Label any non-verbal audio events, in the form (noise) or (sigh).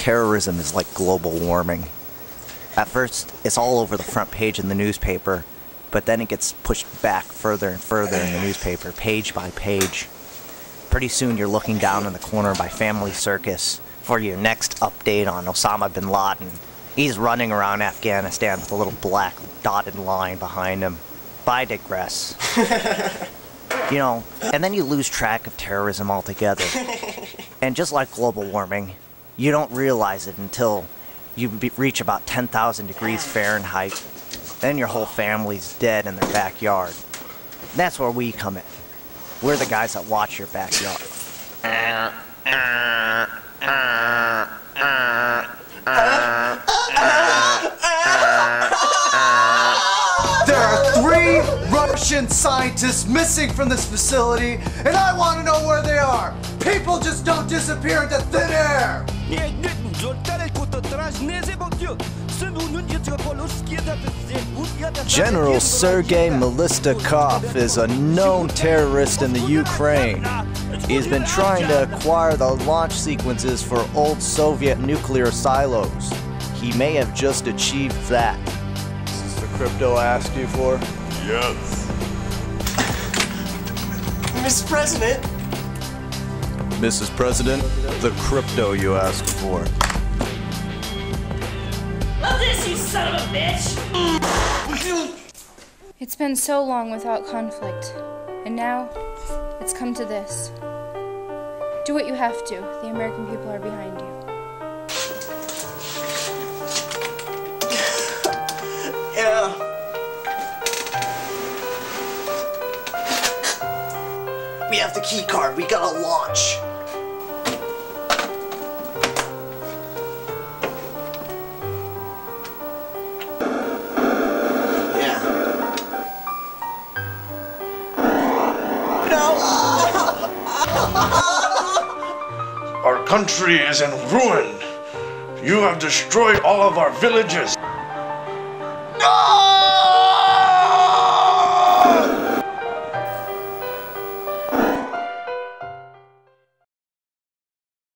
terrorism is like global warming. At first, it's all over the front page in the newspaper, but then it gets pushed back further and further in the newspaper, page by page. Pretty soon, you're looking down in the corner by Family Circus for your next update on Osama bin Laden. He's running around Afghanistan with a little black dotted line behind him. But I digress. (laughs) you know, and then you lose track of terrorism altogether. And just like global warming, you don't realize it until you be- reach about 10,000 degrees Fahrenheit. Then your whole family's dead in their backyard. That's where we come in. We're the guys that watch your backyard. There are three Russian scientists missing from this facility, and I want to know where they are. People just don't disappear into thin air. General Sergei Melistakov is a known terrorist in the Ukraine. He has been trying to acquire the launch sequences for old Soviet nuclear silos. He may have just achieved that. This is the crypto I asked you for? Yes. Mr. President, Mrs. President, the crypto you asked for. Love this, you son of a bitch! It's been so long without conflict, and now it's come to this. Do what you have to. The American people are behind you. yeah. We have the key card. We gotta launch. Our country is in ruin. You have destroyed all of our villages.